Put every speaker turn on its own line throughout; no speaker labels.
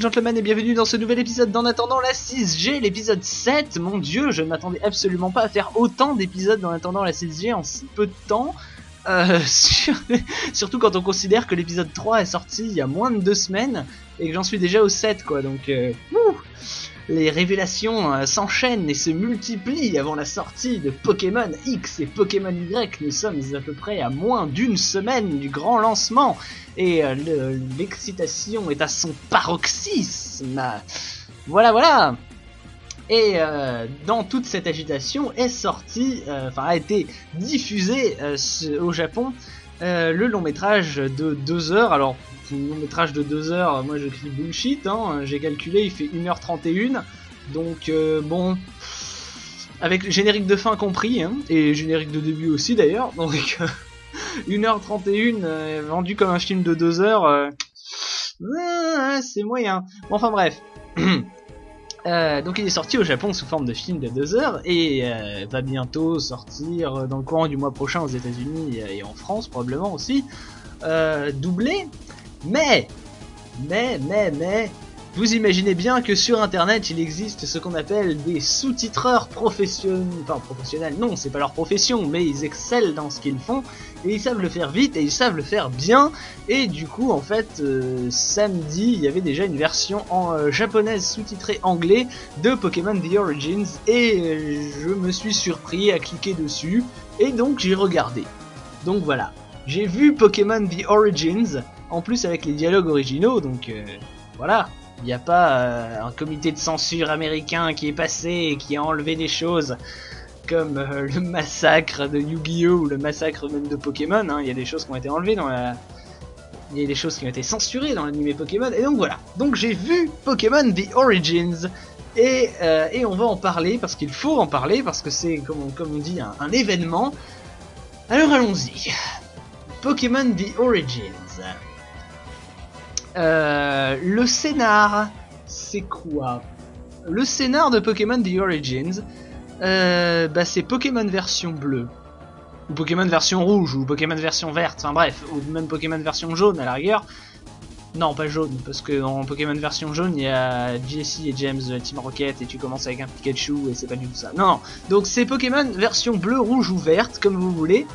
Gentlemen et bienvenue dans ce nouvel épisode d'En attendant la 6G, l'épisode 7. Mon dieu, je ne m'attendais absolument pas à faire autant d'épisodes d'En attendant la 6G en si peu de temps. Euh, surtout quand on considère que l'épisode 3 est sorti il y a moins de deux semaines et que j'en suis déjà au 7 quoi, donc euh, les révélations euh, s'enchaînent et se multiplient avant la sortie de Pokémon X et Pokémon Y. Nous sommes à peu près à moins d'une semaine du grand lancement et euh, l'excitation est à son paroxysme. Voilà, voilà. Et euh, dans toute cette agitation est sorti, enfin a été diffusé au Japon le long métrage de 2 heures. Alors long métrage de 2 heures, moi je crie bullshit, hein. j'ai calculé, il fait 1h31, donc euh, bon, avec le générique de fin compris, hein, et générique de début aussi d'ailleurs, donc 1h31 euh, vendu comme un film de 2 heures, euh, c'est moyen. Enfin bref. donc il est sorti au Japon sous forme de film de 2 heures et va bientôt sortir dans le courant du mois prochain aux États-Unis et en France probablement aussi, doublé mais, mais, mais, mais, vous imaginez bien que sur internet il existe ce qu'on appelle des sous-titreurs professionnels, enfin professionnels, non c'est pas leur profession, mais ils excellent dans ce qu'ils font, et ils savent le faire vite et ils savent le faire bien, et du coup en fait euh, samedi il y avait déjà une version en euh, japonaise sous-titrée anglais de Pokémon The Origins, et euh, je me suis surpris à cliquer dessus, et donc j'ai regardé. Donc voilà, j'ai vu Pokémon The Origins, en plus avec les dialogues originaux, donc voilà. Il n'y a pas euh, un comité de censure américain qui est passé et qui a enlevé des choses comme euh, le massacre de Yu-Gi-Oh! ou le massacre même de Pokémon. Hein. Il y a des choses qui ont été enlevées dans la... Il y a des choses qui ont été censurées dans l'anime Pokémon. Et donc voilà. Donc j'ai vu Pokémon The Origins. Et, et, on va en parler parce qu'il faut en parler parce que c'est comme, comme, on dit un événement. Alors allons-y. Pokémon The Origins. Euh, le scénar, c'est quoi? Le scénar de Pokémon The Origins, euh, bah c'est Pokémon version bleue, ou Pokémon version rouge, ou Pokémon version verte, enfin bref, ou même Pokémon version jaune à la rigueur. Non, pas jaune, parce que dans Pokémon version jaune, il y a Jesse et James de Team Rocket, et tu commences avec un Pikachu, et c'est pas du tout ça. Non, donc c'est Pokémon version bleu, rouge ou verte, comme vous voulez.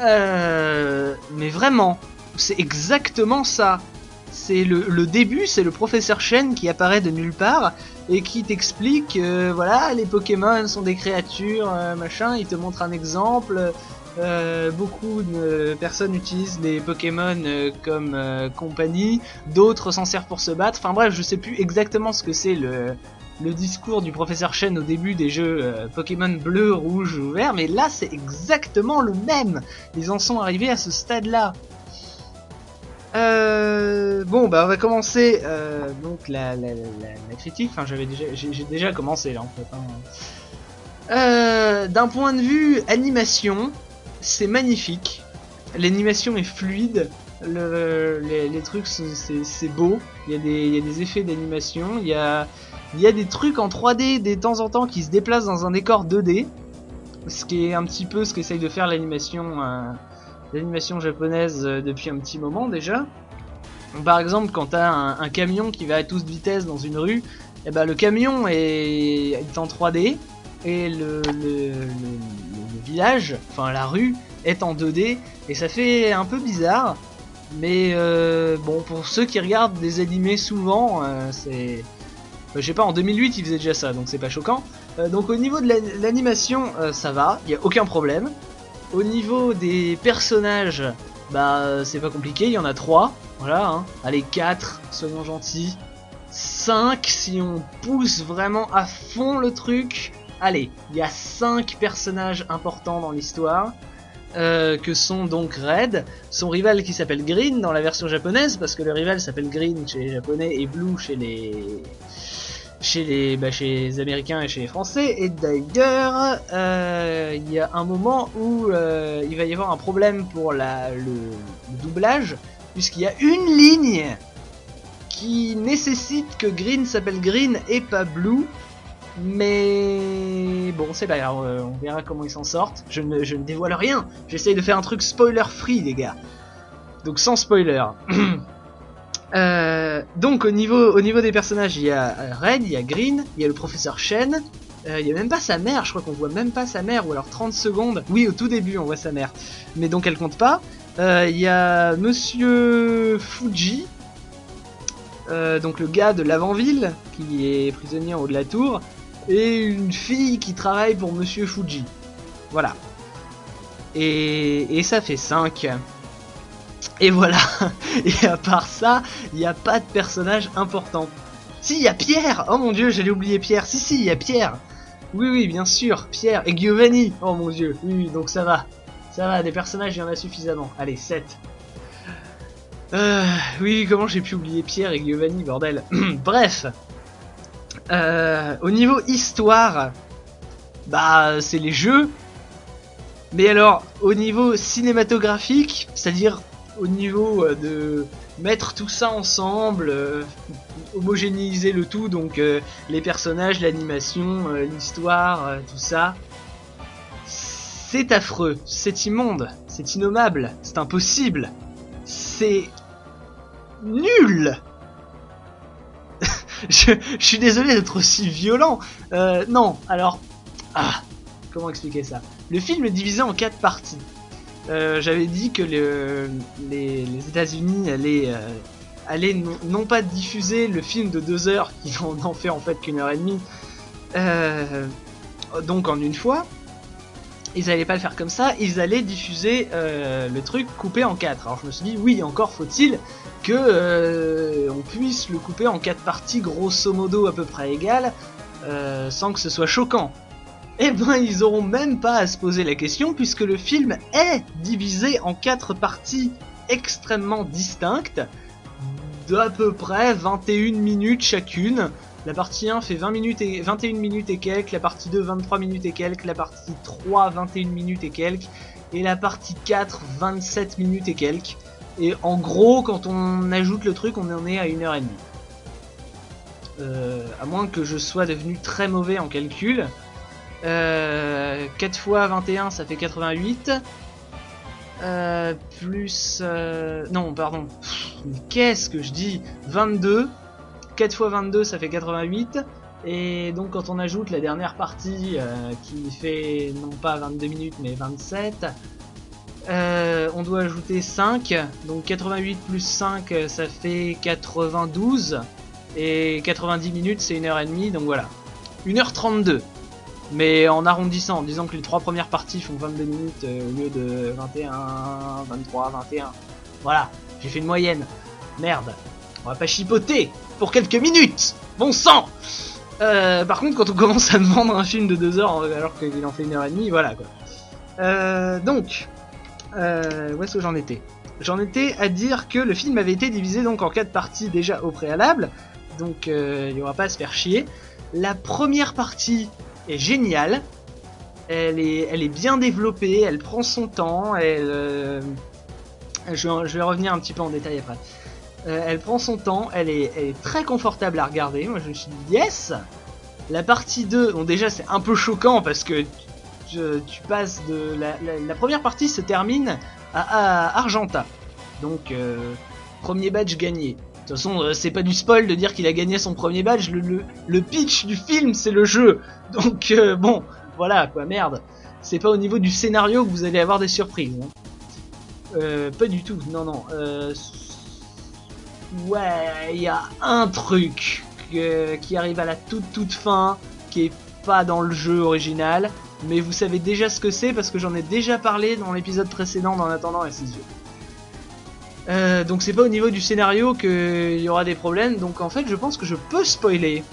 Euh, mais vraiment, c'est exactement ça c'est le, début, c'est le professeur Shen qui apparaît de nulle part et qui t'explique, euh, voilà, les Pokémon sont des créatures, euh, machin, il te montre un exemple. Euh, beaucoup de personnes utilisent les Pokémon comme compagnie, d'autres s'en servent pour se battre. Enfin bref, je sais plus exactement ce que c'est le, le discours du professeur Shen au début des jeux Pokémon bleu, rouge ou vert, mais là c'est exactement le même. Ils en sont arrivés à ce stade-là. Euh, bon, bah on va commencer euh, donc la, la, la, critique. Enfin, j'avais déjà, j'ai déjà commencé là en fait. Hein. Euh, D'un point de vue animation, c'est magnifique. L'animation est fluide. Le, les, les trucs, c'est beau. Il y, a des, il y a des effets d'animation. Il y a, il y a des trucs en 3D des temps en temps qui se déplacent dans un décor 2D. Ce qui est un petit peu ce qu'essaye de faire l'animation euh, l'animation japonaise euh, depuis un petit moment déjà. Par exemple, quand t'as un, un camion qui va à toute vitesse dans une rue, eh ben, le camion est, en 3D et le, village, enfin la rue, est en 2D et ça fait un peu bizarre. Mais euh, bon, pour ceux qui regardent des animés souvent, euh, c'est... je sais pas, en 2008 ils faisaient déjà ça, donc c'est pas choquant. donc au niveau de l'animation, ça va, il y a aucun problème. Au niveau des personnages, bah c'est pas compliqué, il y en a 3. Voilà, hein. Allez, 4, soyons gentils. 5 si on pousse vraiment à fond le truc. Allez, il y a 5 personnages importants dans l'histoire. Euh, que sont donc Red, son rival qui s'appelle Green dans la version japonaise, parce que le rival s'appelle Green chez les japonais et Blue chez les chez les, bah, chez les Américains et chez les Français. Et d'ailleurs, euh, il y a un moment où euh, il va y avoir un problème pour le, doublage, puisqu'il y a une ligne qui nécessite que Green s'appelle Green et pas Blue. Mais bon, c'est pas euh, on verra comment ils s'en sortent. Je ne, je ne dévoile rien, j'essaye de faire un truc spoiler free, les gars. Donc sans spoiler. Euh, donc au niveau, au niveau des personnages, il y a Red, il y a Green, il y a le professeur Shen, euh, il y a même pas sa mère, je crois qu'on voit même pas sa mère, ou alors 30 secondes. Oui, au tout début on voit sa mère, mais donc elle compte pas. Euh, il y a Monsieur Fuji, euh, donc le gars de l'avant-ville, qui est prisonnier en haut de la tour, et une fille qui travaille pour Monsieur Fuji. Voilà. Et, et ça fait 5. Et voilà. Et à part ça, il n'y a pas de personnage important. Si, il y a Pierre Oh mon dieu, j'allais oublier Pierre. Si, si, il y a Pierre. Oui, oui, bien sûr, Pierre et Giovanni. Oh mon dieu, oui, oui, donc ça va. Ça va, des personnages, il y en a suffisamment. Allez, 7. Euh, oui, comment j'ai pu oublier Pierre et Giovanni, bordel. Bref. Euh, au niveau histoire, bah, c'est les jeux. Mais alors, au niveau cinématographique, c'est-à-dire au niveau euh, de mettre tout ça ensemble, euh, homogénéiser le tout, donc euh, les personnages, l'animation, l'histoire, tout ça. C'est affreux, c'est immonde, c'est innommable, c'est impossible, c'est nul. je, suis désolé d'être aussi violent. Non, alors, ah, comment expliquer ça? Le film est divisé en quatre parties. Euh, J'avais dit que le- les, États-Unis allaient, euh, allaient non, pas diffuser le film de deux heures, qui en, en fait en fait qu'une heure et demie, euh, donc en une fois. Ils allaient pas le faire comme ça, ils allaient diffuser le truc coupé en quatre. Alors je me suis dit, oui, encore faut-il que on puisse le couper en quatre parties grosso modo à peu près égales, sans que ce soit choquant. Eh ben, ils auront même pas à se poser la question puisque le film est divisé en quatre parties extrêmement distinctes, d'à peu près 21 minutes chacune. La partie 1 fait 20 minutes et 21 minutes et quelques, la partie 2 23 minutes et quelques, la partie 3 21 minutes et quelques, et la partie 4 27 minutes et quelques. Et en gros, quand on ajoute le truc, on en est à une heure et demie. Euh, à moins que je sois devenu très mauvais en calcul. Euh, 4 fois 21, ça fait 88. Euh, plus... euh, non, pardon. Qu'est-ce que je dis? 22. 4 fois 22, ça fait 88. Et donc quand on ajoute la dernière partie euh, qui fait non pas 22 minutes mais 27, euh, on doit ajouter 5. Donc 88 plus 5, euh, ça fait 92. Et 90 minutes, c'est 1h30, donc voilà. 1h32. Mais en arrondissant, en disant que les trois premières parties font 22 minutes euh, au lieu de 21, 23, 21. Voilà, j'ai fait une moyenne. Merde. On va pas chipoter pour quelques minutes Bon sang Euh, Par contre, quand on commence à me vendre un film de 2 heures euh, alors qu'il en fait une heure et demie, voilà quoi. Euh, donc, euh, où est-ce que j'en étais? J'en étais à dire que le film avait été divisé donc en quatre parties déjà au préalable, donc il n'y aura pas à se faire chier. La première partie géniale, elle est, elle est bien développée, elle prend son temps, elle, euh, je, vais, revenir un petit peu en détail après. Euh, elle prend son temps, elle est, elle est très confortable à regarder. Moi je me suis dit yes. La partie 2, bon déjà c'est un peu choquant parce que tu, passes de la, la, première partie se termine à, à Argenta. Donc euh, premier badge gagné. De toute façon, euh, c'est pas du spoil de dire qu'il a gagné son premier badge. Le, pitch du film, c'est le jeu. Donc euh, bon, voilà quoi, merde. C'est pas au niveau du scénario que vous allez avoir des surprises. hein. Euh, pas du tout, non, non. Ouais, il y a un truc qui arrive à la toute toute fin, qui est pas dans le jeu original, mais vous savez déjà ce que c'est parce que j'en ai déjà parlé dans l'épisode précédent d'En attendant à ses yeux. Euh, donc c'est pas au niveau du scénario qu'il y aura des problèmes, donc en fait je pense que je peux spoiler.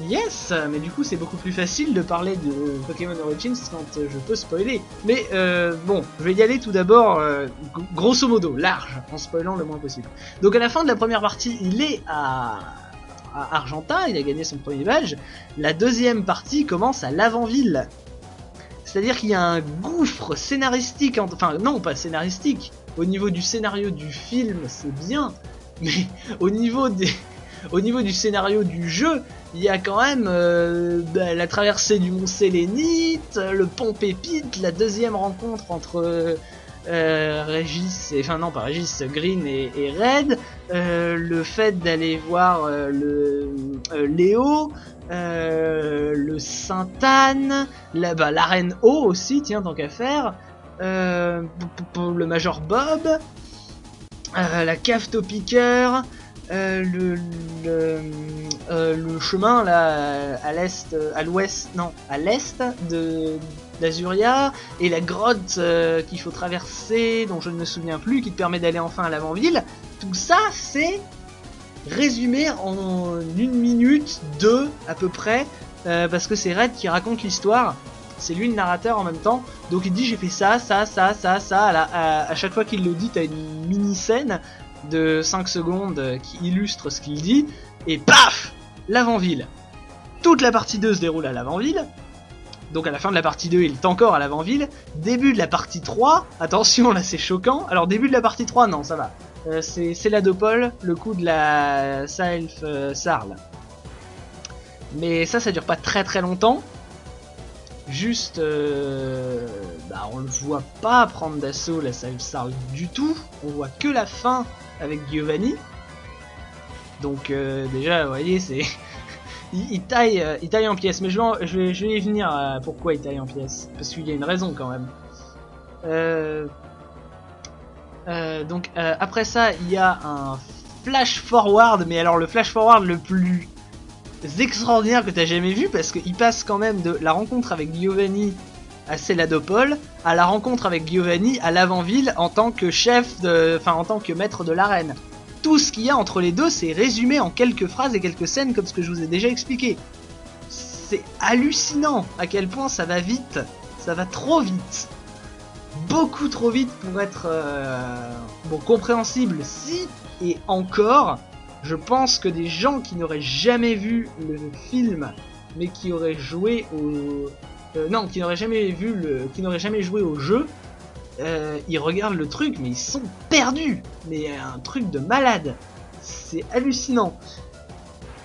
Yes, mais du coup c'est beaucoup plus facile de parler de Pokémon Origins quand euh, je peux spoiler. Mais euh, bon, je vais y aller tout d'abord, grosso modo, large, en spoilant le moins possible. Donc à la fin de la première partie, il est à, Argentin, il a gagné son premier badge. La deuxième partie commence à l'avant-ville. C'est-à-dire qu'il y a un gouffre scénaristique, enfin non pas scénaristique, au niveau du scénario du film c'est bien, mais au niveau des... Au niveau du scénario du jeu, il y a quand même euh, bah, la traversée du mont Sélénite, le pont Pépite, la deuxième rencontre entre euh, Régis, enfin non pas Régis, Green et, et Red, euh, le fait d'aller voir euh, le euh, Léo, euh, le Sainte-Anne, la, bah, la Reine O aussi, tiens tant qu'à faire, le Major Bob, euh, la cave Topiqueur, euh, le, euh, le chemin là à l'est, euh, à l'ouest, non, à l'est de d'Azuria et la grotte euh, qu'il faut traverser, dont je ne me souviens plus, qui te permet d'aller enfin à l'avant-ville. Tout ça, c'est résumé en une minute, deux à peu près, euh, parce que c'est Red qui raconte l'histoire. C'est lui le narrateur en même temps, donc il dit j'ai fait ça, ça, ça, ça, ça. À, la- chaque fois qu'il le dit, t'as une mini scène de 5 secondes qui illustre ce qu'il dit, et paf L'avant-ville. Toute la partie 2 se déroule à l'avant-ville. Donc à la fin de la partie 2, il est encore à l'avant-ville. Début de la partie 3, attention là c'est choquant. Alors début de la partie 3, non ça va. Euh, c'est c'est l'Adopole, le coup de la Self euh, Sarl. Mais ça, ça dure pas très très longtemps. Juste, euh, bah, on le voit pas prendre d'assaut la Self Sarl du tout. On voit que la fin avec Giovanni. Donc euh, déjà, vous voyez, c'est il, il taille, euh, il taille en pièces. Mais je vais, je vais, je vais y venir. à pourquoi il taille en pièces Parce qu'il y a une raison quand même. Euh, euh, donc euh, après ça, il y a un flash forward, mais alors le flash forward le plus extraordinaire que t'as jamais vu parce qu'il passe quand même de la rencontre avec Giovanni à Celadopol à la rencontre avec Giovanni à l'avant-ville en tant que chef, de, enfin en tant que maître de l'arène. Tout ce qu'il y a entre les deux, c'est résumé en quelques phrases et quelques scènes comme ce que je vous ai déjà expliqué. C'est hallucinant à quel point ça va vite, ça va trop vite beaucoup trop vite pour être euh, compréhensible si et encore je pense que des gens qui n'auraient jamais vu le film mais qui auraient joué au euh, non qui n'auraient jamais vu le qui n'auraient jamais joué au jeu euh, ils regardent le truc mais ils sont perdus. Mais un truc de malade. C'est hallucinant.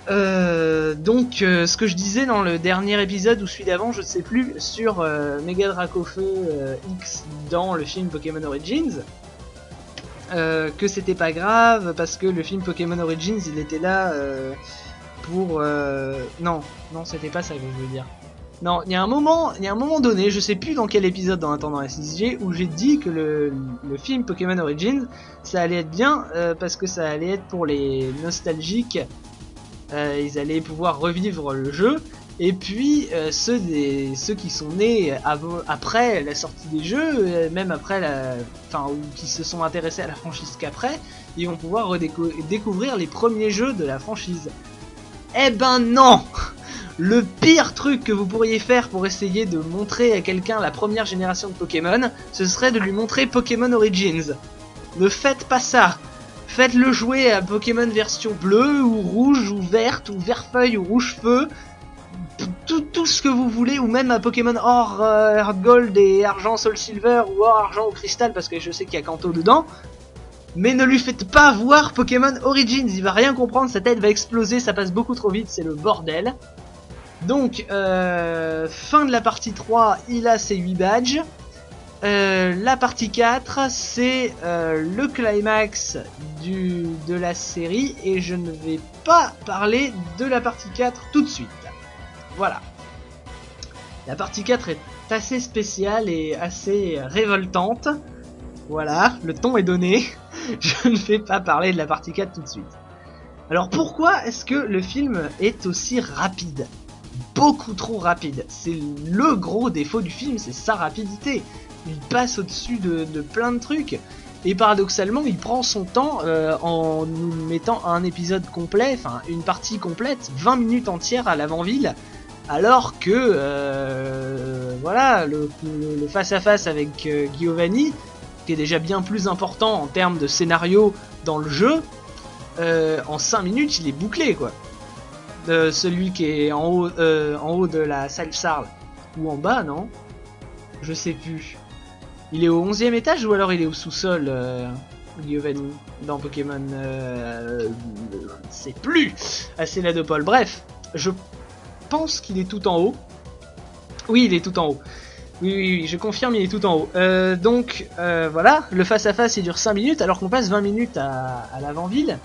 Euh, donc, ce que je disais dans le dernier épisode ou celui d'avant, je ne sais plus, sur Mega Dracofeu X dans le film Pokémon Origins, euh, que c'était pas grave parce que le film Pokémon Origins il était là euh, pour. euh, Non, non, c'était pas ça que je veux dire. Non, il y a un moment, il y a un moment donné, je sais plus dans quel épisode dans Attendant la 6G, où j'ai dit que le, le film Pokémon Origins, ça allait être bien parce que ça allait être pour les nostalgiques ils allaient pouvoir revivre le jeu. Et puis euh, ceux des ceux qui sont nés avant, après la sortie des jeux, euh, même après la, enfin ou qui se sont intéressés à la franchise qu'après, ils vont pouvoir découvrir les premiers jeux de la franchise. Eh ben non Le pire truc que vous pourriez faire pour essayer de montrer à quelqu'un la première génération de Pokémon, ce serait de lui montrer Pokémon Origins. Ne faites pas ça Faites-le jouer à Pokémon version bleue ou rouge ou verte ou vert feuille ou rouge feu. Tout, ce que vous voulez, ou même à Pokémon or, euh, Gold et argent Soul Silver ou or, argent ou cristal parce que je sais qu'il y a Kanto dedans. Mais ne lui faites pas voir Pokémon Origins, il va rien comprendre, sa tête va exploser, ça passe beaucoup trop vite, c'est le bordel. Donc, euh, fin de la partie 3, il a ses 8 badges. Euh, la partie 4, c'est le climax de la série et je ne vais pas parler de la partie 4 tout de suite. Voilà. La partie 4 est assez spéciale et assez révoltante. Voilà, le ton est donné. Je ne vais pas parler de la partie 4 tout de suite. Alors pourquoi est-ce que le film est aussi rapide? Beaucoup trop rapide. C'est le gros défaut du film, c'est sa rapidité il passe au-dessus de, plein de trucs. Et paradoxalement, il prend son temps euh, en nous mettant un épisode complet, enfin une partie complète, 20 minutes entières à l'avant-ville, alors que euh, voilà le, le, le face-à-face avec euh, Giovanni, qui est déjà bien plus important en termes de scénario dans le jeu, euh, en 5 minutes il est bouclé quoi. Celui qui est en haut, de la salle Sarl, ou en bas non? Je sais plus. Il est au 11e étage ou alors il est au sous-sol, Giovanni, dans Pokémon ne sais plus de Paul. Bref, je pense qu'il est tout en haut. Oui, il est tout en haut. Oui, oui, oui, je confirme, il est tout en haut. Euh, donc, euh, voilà, le face-à-face, il dure 5 minutes, alors qu'on passe 20 minutes à, l'avant-ville.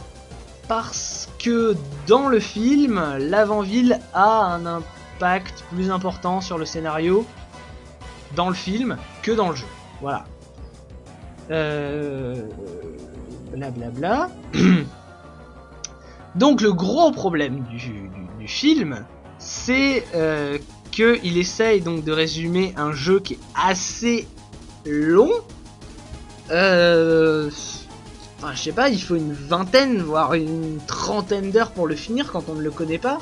Parce que dans le film, l'avant-ville a un impact plus important sur le scénario dans le film que dans le jeu. Voilà. Euh... Blablabla. Donc le gros problème du film, c'est euh, qu'il essaye donc de résumer un jeu qui est assez long. Euh, enfin, je sais pas, il faut une vingtaine, voire une trentaine d'heures pour le finir quand on ne le connaît pas.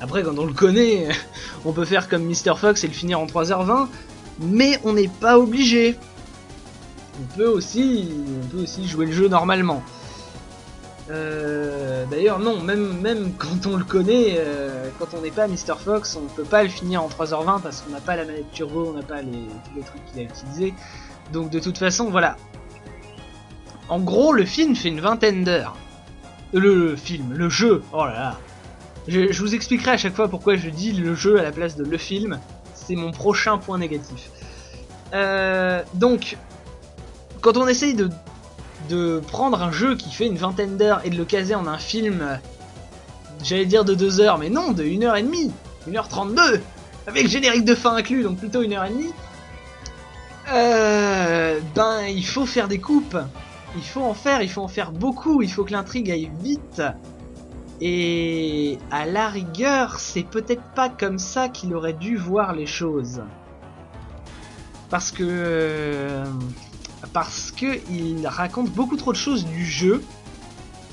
Après, quand on le connaît, on peut faire comme Mr. Fox et le finir en 3h20, mais on n'est pas obligé. On peut aussi, on peut aussi jouer le jeu normalement. Euh, D'ailleurs, non, même, même quand on le connaît, euh, quand on n'est pas Mr. Fox, on peut pas le finir en 3h20 parce qu'on n'a pas la manette turbo, on n'a pas les, trucs qu'il a utilisés. Donc de toute façon, voilà. En gros, le film fait une vingtaine d'heures. Euh, Le, film, le jeu, oh là là. Je, vous expliquerai à chaque fois pourquoi je dis le jeu à la place de le film. C'est mon prochain point négatif. Donc, quand on essaye de, de prendre un jeu qui fait une vingtaine d'heures et de le caser en un film, euh, j'allais dire de 2 heures, mais non, de 1 heure et demie, 1h32, avec générique de fin inclus, donc plutôt 1 heure et demie, euh, ben il faut faire des coupes. Il faut en faire, il faut en faire beaucoup, il faut que l'intrigue aille vite. Et à la rigueur, c'est peut-être pas comme ça qu'il aurait dû voir les choses. Parce que euh, parce que il raconte beaucoup trop de choses du jeu.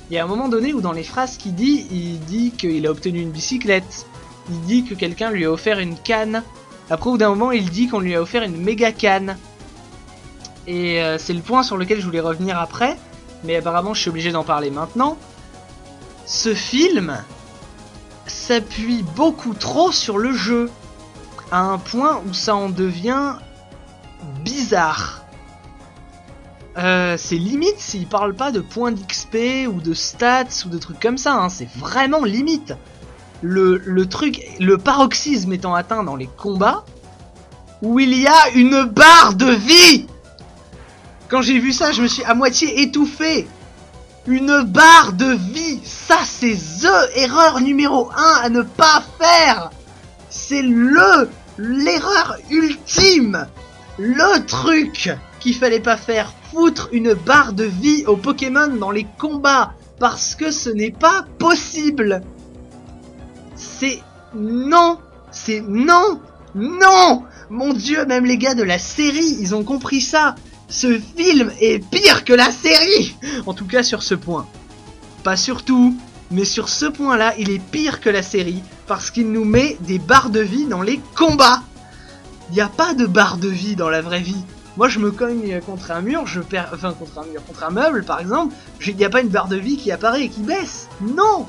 Il y a un moment donné où dans les phrases qu'il dit, il dit qu'il a obtenu une bicyclette. Il dit que quelqu'un lui a offert une canne. Après, au bout d'un moment, il dit qu'on lui a offert une méga canne. Et euh, c'est le point sur lequel je voulais revenir après, mais apparemment je suis obligé d'en parler maintenant. Ce film s'appuie beaucoup trop sur le jeu, à un point où ça en devient bizarre. Euh, c'est limite s'il parle pas de points d'XP ou de stats ou de trucs comme ça, hein. c'est vraiment limite. Le, le truc, le paroxysme étant atteint dans les combats, où il y a une barre de vie. Quand j'ai vu ça, je me suis à moitié étouffé. Une barre de vie. Ça, c'est THE erreur numéro 1 à ne pas faire. C'est le l'erreur ultime. Le truc qu'il fallait pas faire Foutre une barre de vie aux Pokémon dans les combats Parce que ce n'est pas possible C'est non C'est non Non Mon dieu, même les gars de la série, ils ont compris ça Ce film est pire que la série En tout cas sur ce point. Pas sur tout, mais sur ce point-là, il est pire que la série parce qu'il nous met des barres de vie dans les combats. Il n'y a pas de barre de vie dans la vraie vie. Moi, je me cogne contre un mur, je perds, enfin contre un mur, contre un meuble, par exemple. Il n'y a pas une barre de vie qui apparaît et qui baisse. Non.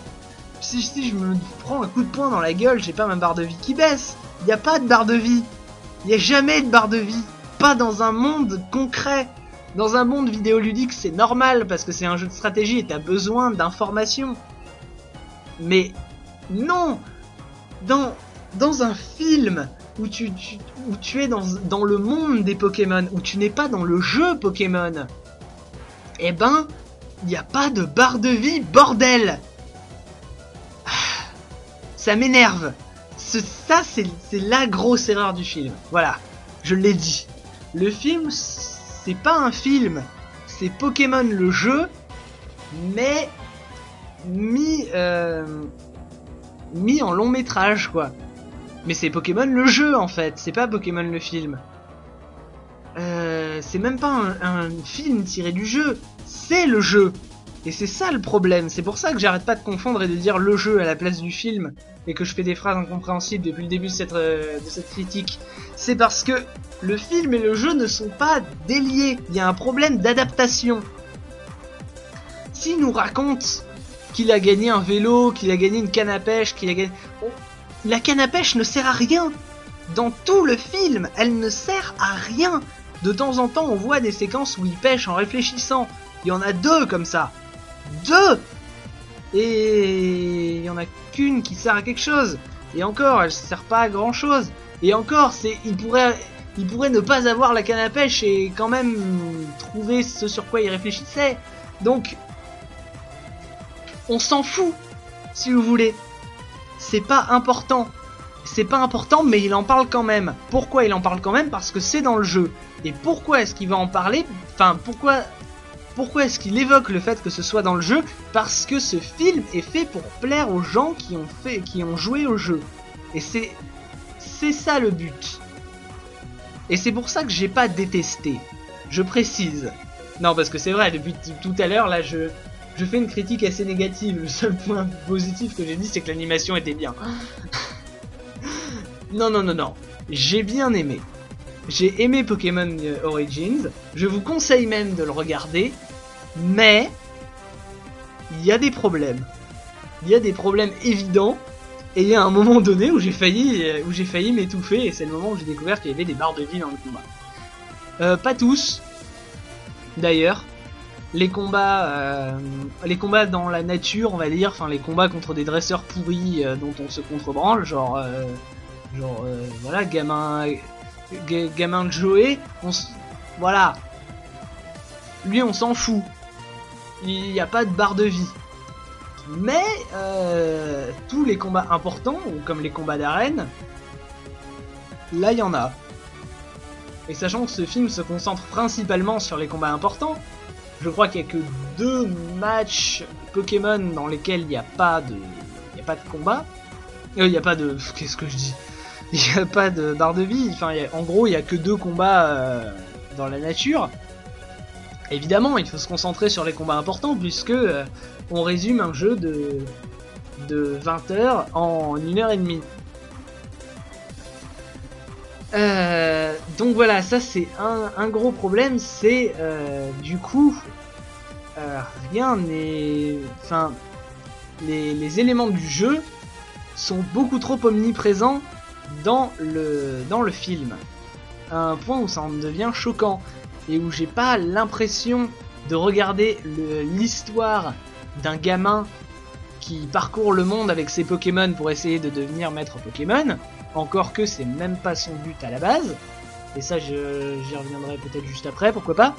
Si, je me prends un coup de poing dans la gueule, j'ai pas ma barre de vie qui baisse. Il n'y a pas de barre de vie. Il n'y a jamais de barre de vie. Pas dans un monde concret. Dans un monde vidéoludique, c'est normal parce que c'est un jeu de stratégie et t'as besoin d'informations. Mais non dans, dans un film où tu, es dans, le monde des Pokémon, où tu n'es pas dans le jeu Pokémon, eh ben, il n'y a pas de barre de vie, bordel Ah, Ça m'énerve Ça, c'est c'est la grosse erreur du film. Voilà, je l'ai dit. Le film, c'est pas un film, c'est Pokémon le jeu, mais mis euh, mis en long métrage quoi. Mais c'est Pokémon le jeu en fait, c'est pas Pokémon le film. Euh, c'est même pas un, film tiré du jeu, c'est le jeu. Et c'est ça le problème, c'est pour ça que j'arrête pas de confondre et de dire le jeu à la place du film et que je fais des phrases incompréhensibles depuis le début de cette, euh, critique. C'est parce que le film et le jeu ne sont pas déliés, il y a un problème d'adaptation. S'il nous raconte qu'il a gagné un vélo, qu'il a gagné une canne à pêche, qu'il a gagné... La canne à pêche ne sert à rien Dans tout le film, elle ne sert à rien De temps en temps, on voit des séquences où il pêche en réfléchissant. Il y en a deux comme ça. Deux Et il y en a qu'une qui sert à quelque chose. Et encore, elle sert pas à grand chose. Et encore, Il pourrait ne pas avoir la canne à pêche et quand même trouver ce sur quoi il réfléchissait. Donc, on s'en fout, si vous voulez. C'est pas important. C'est pas important, mais il en parle quand même. Pourquoi il en parle quand même? Parce que c'est dans le jeu. Et pourquoi est-ce qu'il va en parler? Enfin, pourquoi pourquoi est-ce qu'il évoque le fait que ce soit dans le jeu? Parce que ce film est fait pour plaire aux gens qui ont fait, qui ont joué au jeu. Et c'est, c'est ça le but. Et c'est pour ça que j'ai pas détesté. Je précise. Non, parce que c'est vrai, depuis tout à l'heure, là, je, je fais une critique assez négative. Le seul point positif que j'ai dit, c'est que l'animation était bien. non, non, non, non. J'ai bien aimé. J'ai aimé Pokémon euh, Origins. Je vous conseille même de le regarder. Mais il y a des problèmes. Il y a des problèmes évidents. Et il y a un moment donné où j'ai failli, euh, où j'ai failli m'étouffer. Et c'est le moment où j'ai découvert qu'il y avait des barres de vie dans le combat. Euh, pas tous. D'ailleurs, les combats, euh, les combats dans la nature, on va dire, enfin les combats contre des dresseurs pourris dont on se contrebranle, genre, genre, voilà, gamin, gamin de Joey, on voilà. Lui, on s'en fout. Il n'y a pas de barre de vie. Mais euh, tous les combats importants, comme les combats d'arène, là il y en a. Et sachant que ce film se concentre principalement sur les combats importants, je crois qu'il n'y a que deux matchs Pokémon dans lesquels il n'y a pas de, il y a pas de combat. Euh, il n'y a pas de, qu'est-ce que je dis? Il n'y a pas de barre de vie. Enfin, en gros, il n'y a que deux combats euh, dans la nature. Évidemment, il faut se concentrer sur les combats importants puisque euh, on résume un jeu de, de 20 heures en une heure et demie. Donc voilà, ça c'est un, gros problème, c'est du coup rien n'est, enfin les, les, éléments du jeu sont beaucoup trop omniprésents dans le dans le film, à un point où ça en devient choquant et où j'ai pas l'impression de regarder l'histoire d'un gamin qui parcourt le monde avec ses Pokémon pour essayer de devenir maître Pokémon, encore que c'est même pas son but à la base, et ça j'y reviendrai peut-être juste après, pourquoi pas.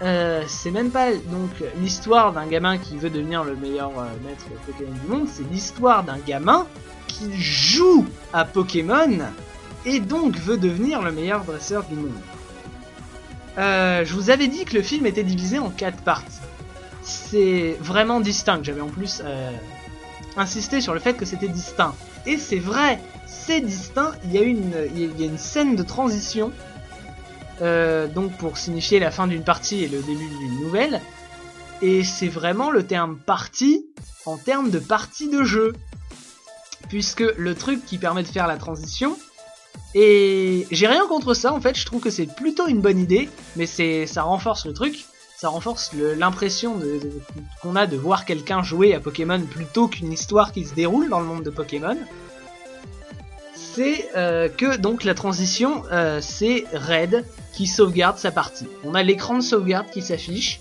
Euh, c'est même pas donc l'histoire d'un gamin qui veut devenir le meilleur euh, maître Pokémon du monde, c'est l'histoire d'un gamin qui joue à Pokémon et donc veut devenir le meilleur dresseur du monde. Euh, je vous avais dit que le film était divisé en quatre parties. C'est vraiment distinct. J'avais en plus euh, insisté sur le fait que c'était distinct. Et c'est vrai, c'est distinct. Il y a une, il y a une scène de transition, donc pour signifier la fin d'une partie et le début d'une nouvelle. Et c'est vraiment le terme partie en termes de partie de jeu, puisque le truc qui permet de faire la transition, et j'ai rien contre ça en fait, je trouve que c'est plutôt une bonne idée, mais ça renforce le truc, ça renforce l'impression qu'on a de voir quelqu'un jouer à Pokémon plutôt qu'une histoire qui se déroule dans le monde de Pokémon. C'est euh, que donc la transition, euh, c'est Red qui sauvegarde sa partie. On a l'écran de sauvegarde qui s'affiche.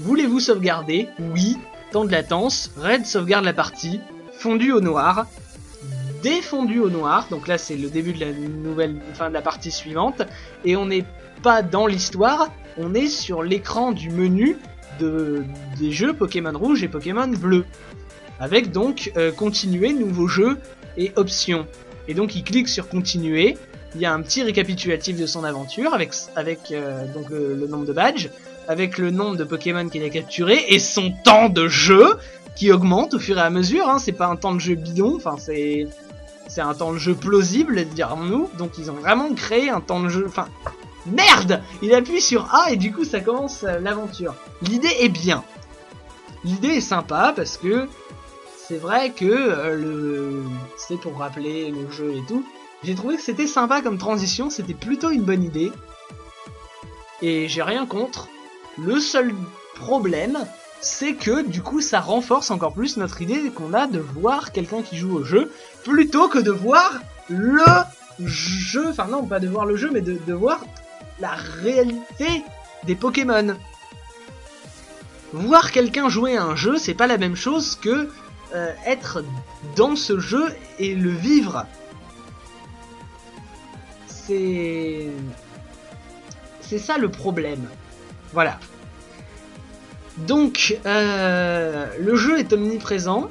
Voulez-vous sauvegarder? Oui. Temps de latence. Red sauvegarde la partie. Fondu au noir défondu au noir. Donc là, c'est le début de la nouvelle, fin de la partie suivante. Et on n'est pas dans l'histoire, on est sur l'écran du menu de, des jeux Pokémon Rouge et Pokémon Bleu. Avec donc euh, continuer, nouveau jeu et options. Et donc il clique sur continuer. Il y a un petit récapitulatif de son aventure avec, avec euh, donc le, nombre de badges, avec le nombre de Pokémon qu'il a capturé et son temps de jeu qui augmente au fur et à mesure. Hein. C'est pas un temps de jeu bidon, enfin c'est c'est un temps de jeu plausible, dirons-nous. Donc ils ont vraiment créé un temps de jeu. Enfin, merde Il appuie sur A et du coup ça commence euh, l'aventure. L'idée est bien. L'idée est sympa parce que c'est vrai que euh, le, c'est pour rappeler le jeu et tout. J'ai trouvé que c'était sympa comme transition, c'était plutôt une bonne idée. Et j'ai rien contre. Le seul problème, c'est que du coup ça renforce encore plus notre idée qu'on a de voir quelqu'un qui joue au jeu plutôt que de voir le jeu, enfin non pas de voir le jeu mais de, voir la réalité des Pokémon. Voir quelqu'un jouer à un jeu c'est pas la même chose que euh, être dans ce jeu et le vivre. c'est ça le problème. Voilà. Donc, euh, le jeu est omniprésent.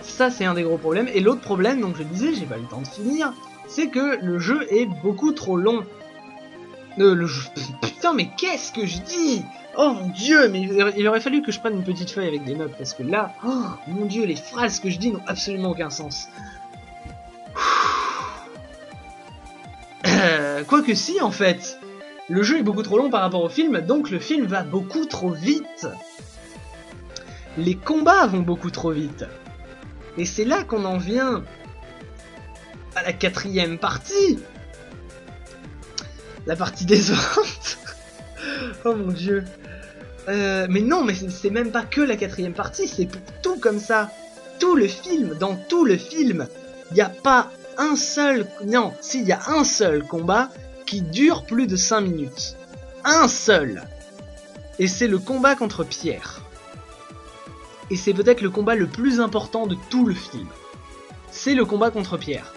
Ça, c'est un des gros problèmes. Et l'autre problème, donc je disais, j'ai pas le temps de finir, c'est que le jeu est beaucoup trop long. Le. Putain, mais qu'est-ce que je dis? Oh mon dieu, mais il aurait fallu que je prenne une petite feuille avec des notes, parce que là, oh mon dieu, les phrases que je dis n'ont absolument aucun sens. Euh, quoique si, en fait. Le jeu est beaucoup trop long par rapport au film, donc le film va beaucoup trop vite. Les combats vont beaucoup trop vite. Et c'est là qu'on en vient à la quatrième partie. La partie décevante. oh mon dieu. Euh, mais non, mais c'est même pas que la quatrième partie, c'est tout comme ça. Tout le film, dans tout le film, il n'y a pas un seul... Non, s'il y a un seul combat qui dure plus de 5 minutes. Un seul Et c'est le combat contre Pierre. Et c'est peut-être le combat le plus important de tout le film. C'est le combat contre Pierre.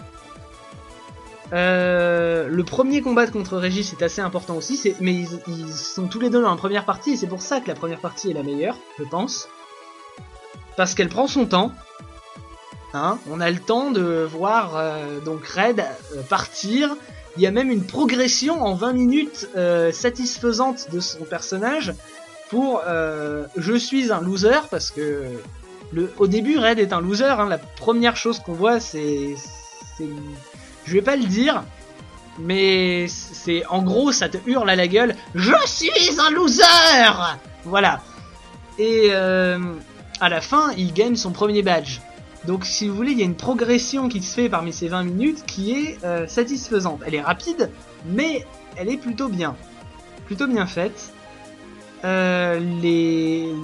Euh, le premier combat contre Régis est assez important aussi, mais ils, sont tous les deux dans la première partie, et c'est pour ça que la première partie est la meilleure, je pense. Parce qu'elle prend son temps. Hein on a le temps de voir euh, donc Red euh, partir, il y a même une progression en 20 minutes satisfaisante de son personnage pour je suis un loser parce que au début Red est un loser. Hein, la première chose qu'on voit c'est, je vais pas le dire, mais c'est en gros ça te hurle à la gueule je suis un loser. Voilà. Et euh, à la fin il gagne son premier badge. Donc si vous voulez, il y a une progression qui se fait parmi ces 20 minutes qui est euh, satisfaisante. Elle est rapide, mais elle est plutôt bien. Plutôt bien faite. Euh, les...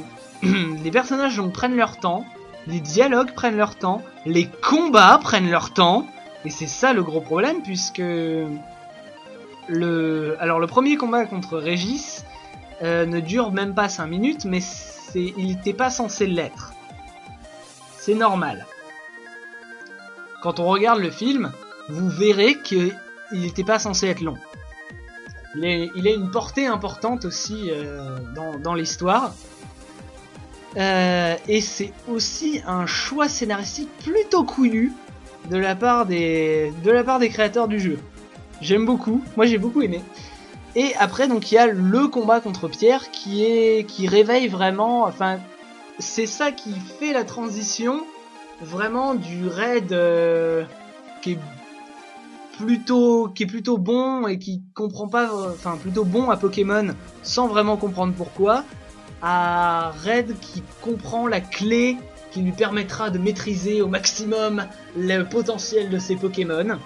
les personnages prennent leur temps, les dialogues prennent leur temps, les combats prennent leur temps, et c'est ça le gros problème puisque le alors le premier combat contre Régis euh, ne dure même pas 5 minutes, mais il n'était pas censé l'être c'est normal. Quand on regarde le film, vous verrez qu'il n'était pas censé être long. Il, a une portée importante aussi euh, dans, l'histoire. Euh, et c'est aussi un choix scénaristique plutôt couillu de la part des, de la part des créateurs du jeu. J'aime beaucoup, moi j'ai beaucoup aimé. Et après donc il y a le combat contre Pierre qui est qui réveille vraiment, enfin c'est ça qui fait la transition vraiment du raid euh, qui est plutôt qui est plutôt bon et qui comprend pas enfin plutôt bon à Pokémon sans vraiment comprendre pourquoi à Red qui comprend la clé qui lui permettra de maîtriser au maximum le potentiel de ses Pokémon.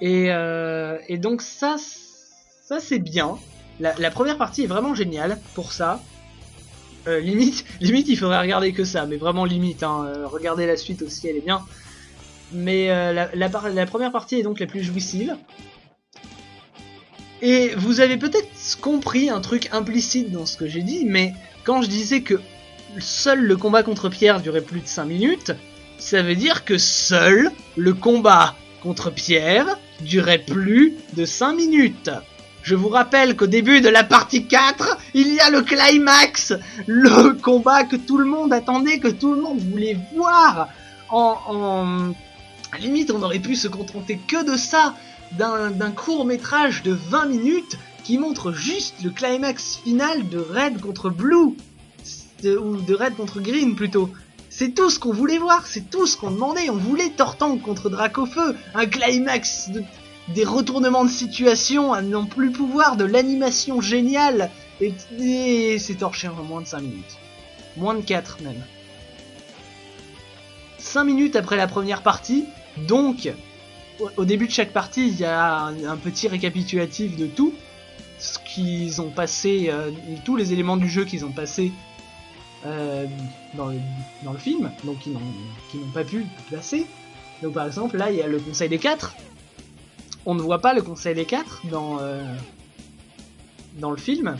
Et, euh, et donc ça, c'est bien. La, première partie est vraiment géniale pour ça. Euh, limite, limite, il faudrait regarder que ça, mais vraiment limite. Hein, euh, la suite aussi, elle est bien. Mais la, la, première partie est donc la plus jouissive. Et vous avez peut-être compris un truc implicite dans ce que j'ai dit, mais quand je disais que seul le combat contre Pierre durait plus de 5 minutes, ça veut dire que seul le combat contre Pierre durait plus de 5 minutes. Je vous rappelle qu'au début de la partie 4, il y a le climax, le combat que tout le monde attendait, que tout le monde voulait voir. En, en... limite, on aurait pu se contenter que de ça, d'un court métrage de 20 minutes qui montre juste le climax final de Red contre Blue, ou de Red contre Green plutôt. C'est tout ce qu'on voulait voir, c'est tout ce qu'on demandait. On voulait Tortank contre Dracofeu, un climax de des retournements de situation à n'en plus pouvoir, de l'animation géniale, et, c'est torché en moins de 5 minutes. Moins de 4 même. 5 minutes après la première partie, donc au, début de chaque partie, il y a un, petit récapitulatif de tout, ce qu'ils ont passé, euh, tous les éléments du jeu qu'ils ont passé euh, dans, le, dans, le, film, donc ils n'ont pas pu placer. Donc par exemple, là il y a le Conseil des 4, on ne voit pas le Conseil des Quatre dans, euh, dans le film.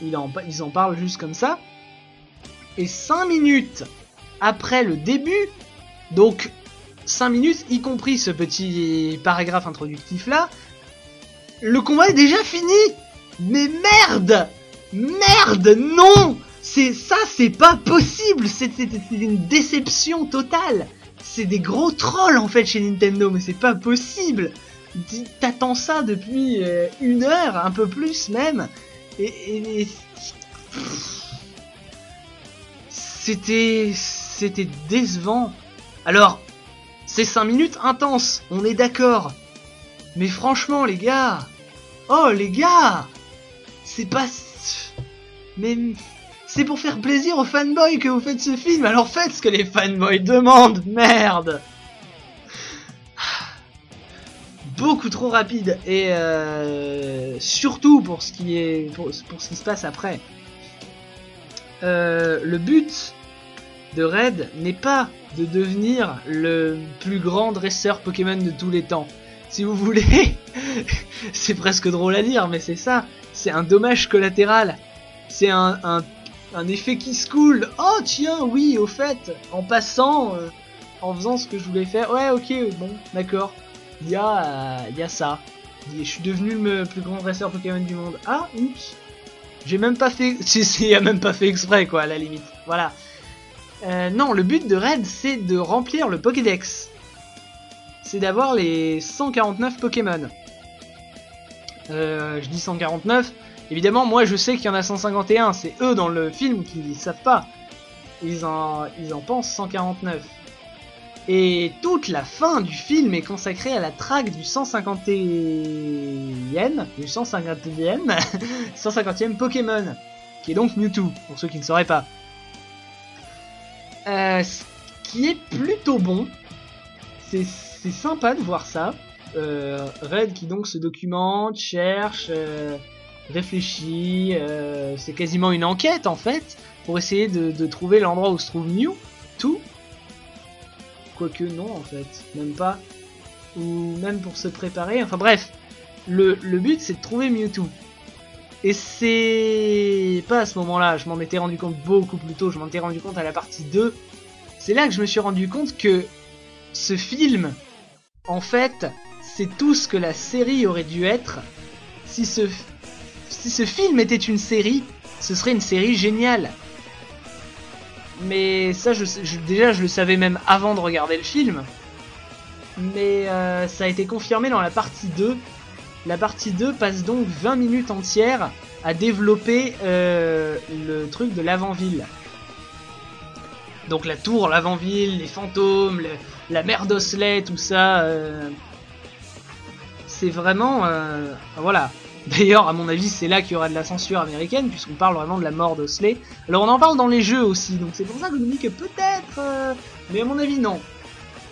ils en parlent juste comme ça. Et 5 minutes après le début, donc 5 minutes, y compris ce petit paragraphe introductif là, le combat est déjà fini Mais merde Merde Non C'est ça, c'est pas possible. C'est une déception totale. C'est des gros trolls en fait chez Nintendo, mais c'est pas possible. T'attends ça depuis euh, une heure, un peu plus même, et... C'était... C'était décevant. Alors, c'est 5 minutes intenses, on est d'accord. Mais franchement, les gars, oh les gars, c'est pas, mais c'est pour faire plaisir aux fanboys que vous faites ce film. Alors faites ce que les fanboys demandent, merde. Beaucoup trop rapide et euh, surtout pour ce qui est pour, ce qui se passe après. Euh, le but de Red n'est pas de devenir le plus grand dresseur Pokémon de tous les temps si vous voulez. c'est presque drôle à dire, mais c'est ça. C'est un dommage collatéral. C'est un, un, effet qui se coule. Oh tiens, oui, au fait, en passant, euh, en faisant ce que je voulais faire. Ouais, ok, bon, d'accord. Il y, a, il y a ça. Je suis devenu le plus grand dresseur Pokémon du monde. Ah, oups. J'ai même pas fait... Il a même pas fait exprès, quoi, à la limite. Voilà. Euh, non, le but de Red, c'est de remplir le Pokédex c'est d'avoir les 149 Pokémon. Euh, je dis 149, évidemment moi je sais qu'il y en a 151, c'est eux dans le film qui savent pas. Ils en, pensent 149. Et toute la fin du film est consacrée à la traque du 150e, du 150e, 150e Pokémon, qui est donc Mewtwo, pour ceux qui ne sauraient pas. Euh, ce qui est plutôt bon, c'est c'est sympa de voir ça. Euh, Red qui donc se documente, cherche, euh, réfléchit, euh, c'est quasiment une enquête en fait, pour essayer de, trouver l'endroit où se trouve Mew, tout. Quoique non en fait, même pas. Ou même pour se préparer, enfin bref. Le, le but c'est de trouver Mewtwo. Et c'est pas à ce moment-là, je m'en étais rendu compte beaucoup plus tôt, je m'en étais rendu compte à la partie 2. C'est là que je me suis rendu compte que ce film en fait, c'est tout ce que la série aurait dû être. Si ce, si ce film était une série, ce serait une série géniale. Mais ça, je, déjà, je le savais même avant de regarder le film. Mais euh, ça a été confirmé dans la partie 2. La partie 2 passe donc 20 minutes entières à développer euh, le truc de l'avant-ville. Donc la tour, l'avant-ville, les fantômes, la mer d'Osley, tout ça. Euh, c'est vraiment... Voilà. D'ailleurs, à mon avis, c'est là qu'il y aura de la censure américaine, puisqu'on parle vraiment de la mort d'Osley. Alors on en parle dans les jeux aussi, donc c'est pour ça que je me dis que peut-être... Euh, mais à mon avis, non.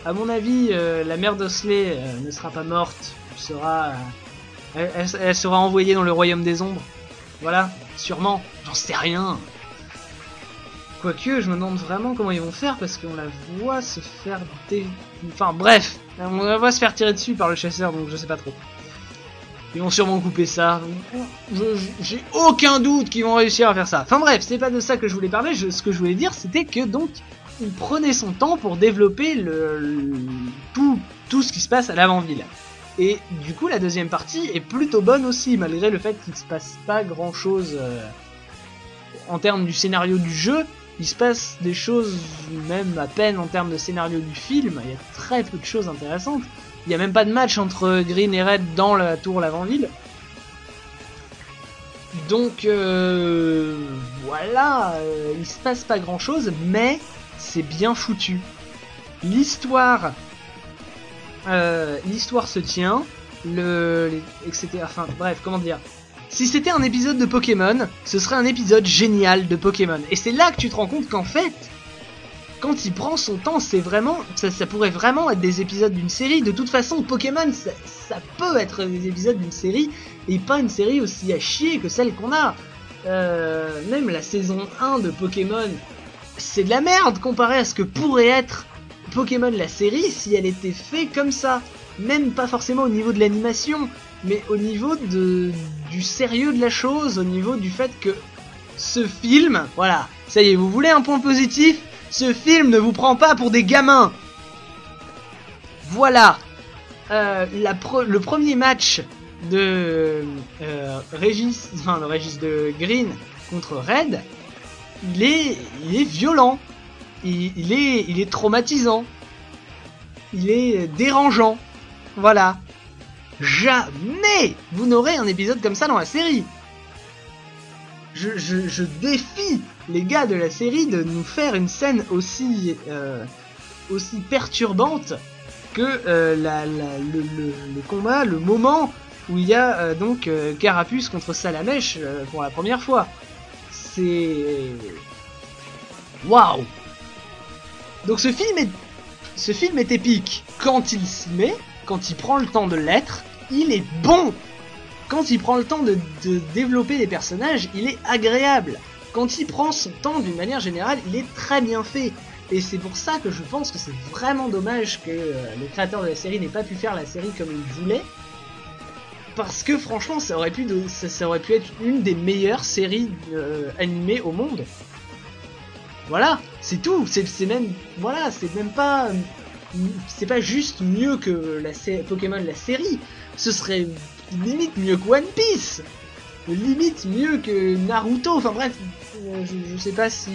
À mon avis, la mère d'Osley ne sera pas morte, elle, sera envoyée dans le royaume des ombres. Voilà, sûrement, j'en sais rien. Quoique, je me demande vraiment comment ils vont faire parce qu'on la voit se faire dé... Enfin bref, on la voit se faire tirer dessus par le chasseur, donc je sais pas trop. Ils vont sûrement couper ça. J'ai aucun doute qu'ils vont réussir à faire ça. Enfin bref, c'est pas de ça que je voulais parler. ce que je voulais dire, c'était que donc il prenait son temps pour développer le, tout, tout ce qui se passe à l'avant-ville. Et du coup, la deuxième partie est plutôt bonne aussi, malgré le fait qu'il se passe pas grand chose euh, en termes du scénario du jeu il se passe des choses, même à peine en termes de scénario du film, il y a très peu de choses intéressantes. Il n'y a même pas de match entre Green et Red dans la tour l'avant-ville. Donc euh, voilà, euh, il se passe pas grand chose, mais c'est bien foutu. L'histoire, euh, l'histoire se tient, le, etc. Enfin bref, comment dire, si c'était un épisode de Pokémon, ce serait un épisode génial de Pokémon. Et c'est là que tu te rends compte qu'en fait, quand il prend son temps, c'est vraiment, ça, pourrait vraiment être des épisodes d'une série. De toute façon, Pokémon, ça, peut être des épisodes d'une série, et pas une série aussi à chier que celle qu'on a. Euh, même la saison 1 de Pokémon, c'est de la merde comparé à ce que pourrait être Pokémon la série si elle était faite comme ça. Même pas forcément au niveau de l'animation, mais au niveau de, du sérieux de la chose, au niveau du fait que ce film, voilà, ça y est, vous voulez un point positif? Ce film ne vous prend pas pour des gamins. Voilà. Euh, le premier match de euh, Régis, enfin de Régis de Green contre Red, il est, il est violent, il, est, il est traumatisant, il est dérangeant, voilà. Jamais vous n'aurez un épisode comme ça dans la série. Je, défie les gars de la série de nous faire une scène aussi, euh, perturbante que euh, la, le, combat, le moment où il y a euh, donc Carapuce contre Salamèche pour la première fois. C'est waouh. Donc ce film est ce film est épique quand il s'y met, quand il prend le temps de l'être, il est bon. Quand il prend le temps de, développer les personnages, il est agréable. Quand il prend son temps d'une manière générale, il est très bien fait. Et c'est pour ça que je pense que c'est vraiment dommage que euh, le créateur de la série n'ait pas pu faire la série comme il voulait. Parce que franchement, ça aurait pu, de, ça, ça, aurait pu être une des meilleures séries euh, animées au monde. Voilà, c'est tout. C'est même, voilà, c'est même pas, c'est pas juste mieux que la Pokémon la série. Ce serait limite mieux que One Piece. Limite mieux que Naruto. Enfin bref, je, je sais pas si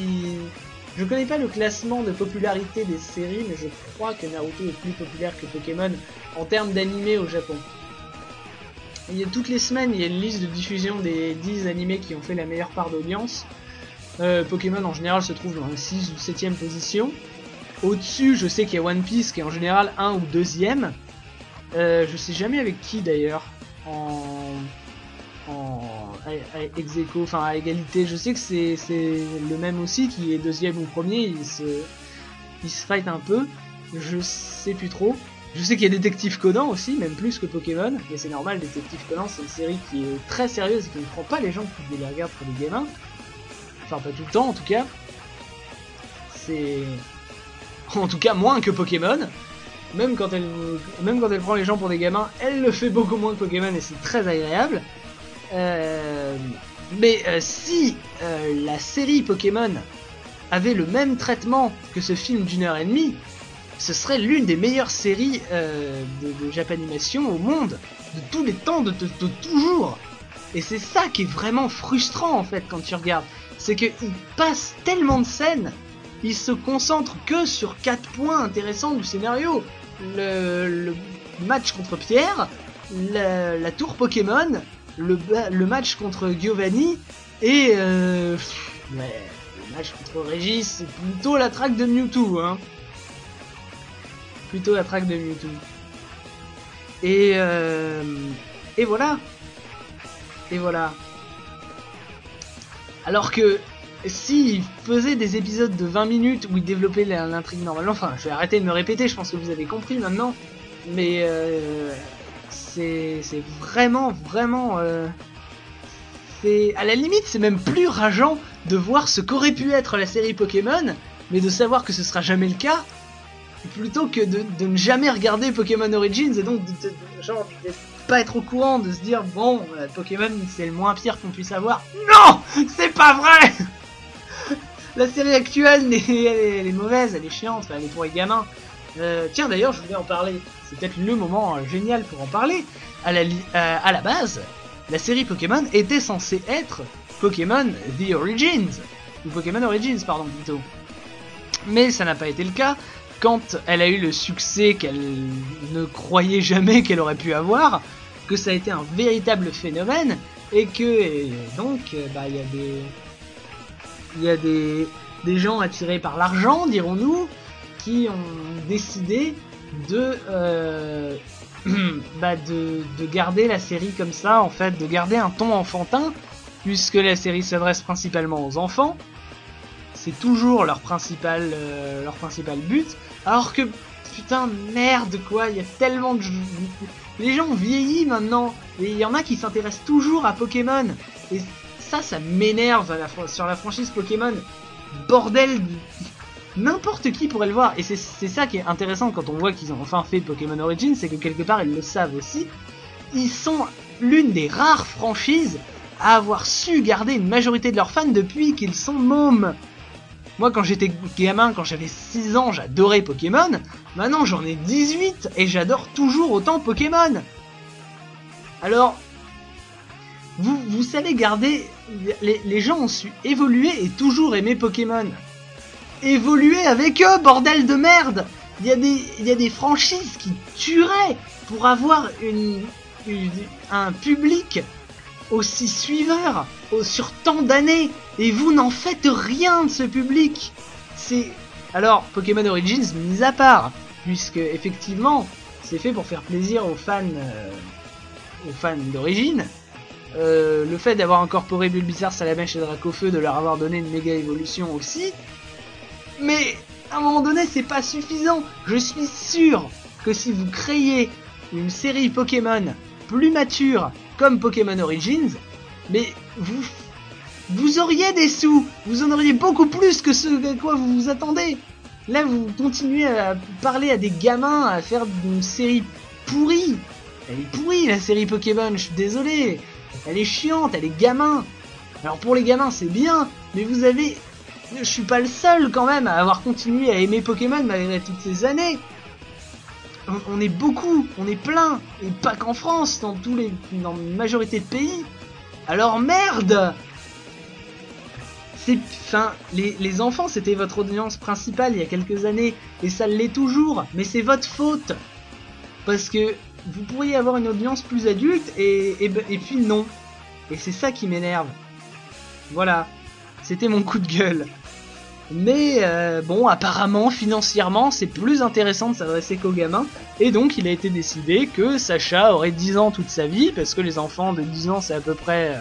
je connais pas le classement de popularité des séries, mais je crois que Naruto est plus populaire que Pokémon en termes d'animé au Japon. Il y a, toutes les semaines, il y a une liste de diffusion des 10 animés qui ont fait la meilleure part d'audience. Euh, Pokémon en général se trouve dans la 6 ou 7ème position. Au-dessus, je sais qu'il y a One Piece qui est en général 1 ou 2ème. Euh, je sais jamais avec qui d'ailleurs. En en ex aequo, enfin à égalité. Je sais que c'est le même aussi qui est deuxième ou premier, il se, il se fight un peu. Je sais plus trop. Je sais qu'il y a Détective Conan aussi, même plus que Pokémon, mais c'est normal, Détective Conan c'est une série qui est très sérieuse et qui ne prend pas les gens qui les regardent pour des gamins. Enfin pas tout le temps en tout cas. C'est... En tout cas moins que Pokémon. Même quand, elle, prend les gens pour des gamins, elle le fait beaucoup moins que Pokémon et c'est très agréable. Euh, mais euh, si euh, la série Pokémon avait le même traitement que ce film d'une heure et demie, ce serait l'une des meilleures séries de, Japanimation au monde, de tous les temps, de, toujours. Et c'est ça qui est vraiment frustrant en fait quand tu regardes, c'est qu'il passe tellement de scènes, il se concentre que sur quatre points intéressants du scénario. Le, match contre Pierre, la, tour Pokémon, le, match contre Giovanni et euh, le match contre Régis, c'est plutôt la track de Mewtwo, hein. Plutôt la track de Mewtwo. Et euh, et voilà. Et voilà. Alors que s'il faisait des épisodes de 20 minutes où il développait l'intrigue normalement, enfin, je vais arrêter de me répéter, je pense que vous avez compris maintenant, mais euh, c'est vraiment, vraiment... Euh, c'est À la limite, c'est même plus rageant de voir ce qu'aurait pu être la série Pokémon, mais de savoir que ce sera jamais le cas, plutôt que de, de ne jamais regarder Pokémon Origins et donc de, de, genre, de pas être au courant, de se dire bon, euh, Pokémon c'est le moins pire qu'on puisse avoir. Non C'est pas vrai La série actuelle, elle est, mauvaise, elle est chiante, elle est pour les gamins. Euh, tiens d'ailleurs, je voulais en parler c'est peut-être le moment euh, génial pour en parler. À la, euh, à la base, la série Pokémon était censée être Pokémon The Origins, ou Pokémon Origins, pardon, plutôt. Mais ça n'a pas été le cas quand elle a eu le succès qu'elle ne croyait jamais qu'elle aurait pu avoir, que ça a été un véritable phénomène, et que donc, bah, il y a des, il y a des, des gens attirés par l'argent, dirons-nous, qui ont décidé de, euh, bah de, de garder la série comme ça, en fait, de garder un ton enfantin, puisque la série s'adresse principalement aux enfants. C'est toujours leur principal, euh, leur principal but. Alors que, putain, merde quoi, il y a tellement de... Les gens vieillissent maintenant, et il y en a qui s'intéressent toujours à Pokémon. Et ça, m'énerve sur la franchise Pokémon. Bordel n'importe qui pourrait le voir. Et c'est ça qui est intéressant quand on voit qu'ils ont enfin fait Pokémon Origins, c'est que quelque part ils le savent aussi. Ils sont l'une des rares franchises à avoir su garder une majorité de leurs fans depuis qu'ils sont mômes. Moi, quand j'étais gamin, quand j'avais 6 ans, j'adorais Pokémon. Maintenant, j'en ai 18 et j'adore toujours autant Pokémon. Alors, vous, vous savez garder... Les, gens ont su évoluer et toujours aimer Pokémon. Évoluer avec eux, bordel de merde Il y, a des, des franchises qui tueraient pour avoir un public aussi suiveur sur tant d'années et vous n'en faites rien de ce public. C'est alors Pokémon Origins mis à part puisque effectivement c'est fait pour faire plaisir aux fans euh, aux fans d'origine. Euh, le fait d'avoir incorporé Bulbasaur, Salamèche et Dracofeu, de leur avoir donné une méga évolution aussi. Mais à un moment donné, c'est pas suffisant. Je suis sûr que si vous créiez une série Pokémon plus mature comme Pokémon Origins, mais vous vous auriez des sous, vous en auriez beaucoup plus que ce à quoi vous vous attendez. Là, vous continuez à parler à des gamins, à faire une série pourrie. Elle est pourrie la série Pokémon, je suis désolé. Elle est chiante, elle est gamin. Alors pour les gamins, c'est bien, mais vous avez je suis pas le seul quand même à avoir continué à aimer Pokémon malgré toutes ces années. On, est beaucoup, on est plein, et pas qu'en France, dans tous les, dans une majorité de pays. Alors merde enfin, les, les enfants c'était votre audience principale il y a quelques années, et ça l'est toujours, mais c'est votre faute parce que vous pourriez avoir une audience plus adulte et, puis non. Et c'est ça qui m'énerve. Voilà, c'était mon coup de gueule. Mais euh, bon, apparemment, financièrement, c'est plus intéressant de s'adresser qu'aux gamins. Et donc, il a été décidé que Sacha aurait 10 ans toute sa vie, parce que les enfants de 10 ans, c'est à peu près, euh,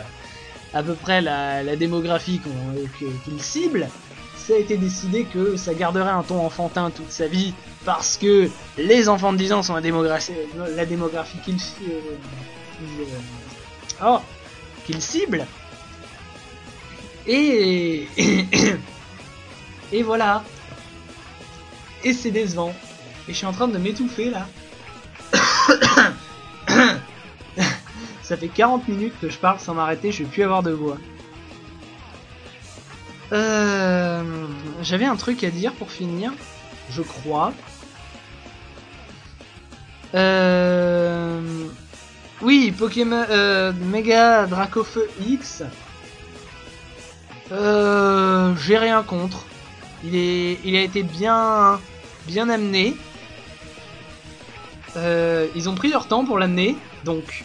à peu près la, la démographie que- qu'il cible. Ça a été décidé que ça garderait un ton enfantin toute sa vie, parce que les enfants de 10 ans sont la démographie, la démographie qu'ils euh, oh, ciblent. Et, et voilà. Et c'est décevant. Et je suis en train de m'étouffer là. Ça fait 40 minutes que je parle sans m'arrêter, je vais plus avoir de voix. Euh, J'avais un truc à dire pour finir, je crois. Euh, oui, Pokémon euh, Mega Dracofeu X. Euh, j'ai rien contre. Il est, il a été bien, bien amené. Euh, ils ont pris leur temps pour l'amener, donc